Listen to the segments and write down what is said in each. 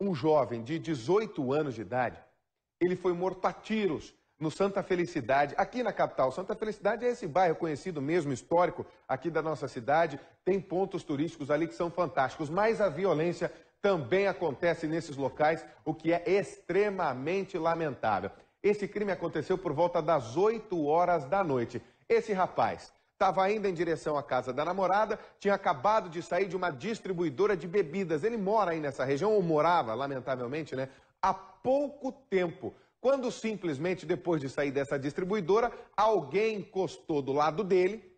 um jovem de 18 anos de idade, ele foi morto a tiros no Santa Felicidade, aqui na capital. Santa Felicidade é esse bairro conhecido mesmo, histórico, aqui da nossa cidade. Tem pontos turísticos ali que são fantásticos, mas a violência também acontece nesses locais, o que é extremamente lamentável. Esse crime aconteceu por volta das 8 horas da noite. Esse rapaz estava indo em direção à casa da namorada, tinha acabado de sair de uma distribuidora de bebidas. Ele mora aí nessa região, ou morava, lamentavelmente, né? Há pouco tempo. Quando simplesmente, depois de sair dessa distribuidora, alguém encostou do lado dele,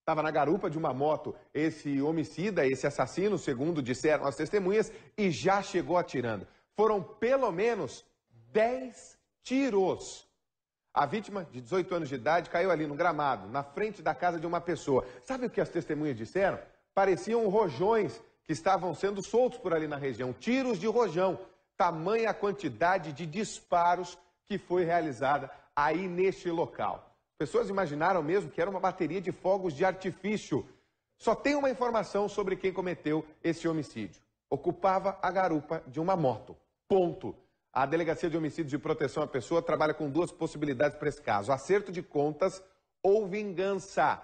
estava na garupa de uma moto, esse homicida, esse assassino, segundo disseram as testemunhas, e já chegou atirando. Foram pelo menos 10 tiros. A vítima, de 18 anos de idade, caiu ali no gramado, na frente da casa de uma pessoa. Sabe o que as testemunhas disseram? Pareciam rojões que estavam sendo soltos por ali na região, tiros de rojão. Tamanha quantidade de disparos que foi realizada aí neste local. Pessoas imaginaram mesmo que era uma bateria de fogos de artifício. Só tem uma informação sobre quem cometeu esse homicídio. Ocupava a garupa de uma moto. Ponto. A Delegacia de Homicídios e Proteção à Pessoa trabalha com duas possibilidades para esse caso: acerto de contas ou vingança.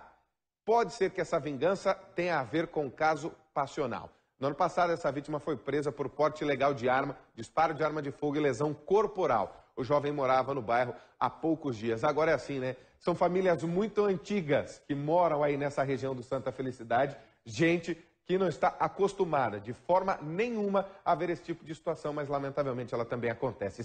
Pode ser que essa vingança tenha a ver com o caso passional. No ano passado, essa vítima foi presa por porte ilegal de arma, disparo de arma de fogo e lesão corporal. O jovem morava no bairro há poucos dias. Agora é assim, né? São famílias muito antigas que moram aí nessa região do Santa Felicidade. Gente que não está acostumada de forma nenhuma a ver esse tipo de situação, mas lamentavelmente ela também acontece.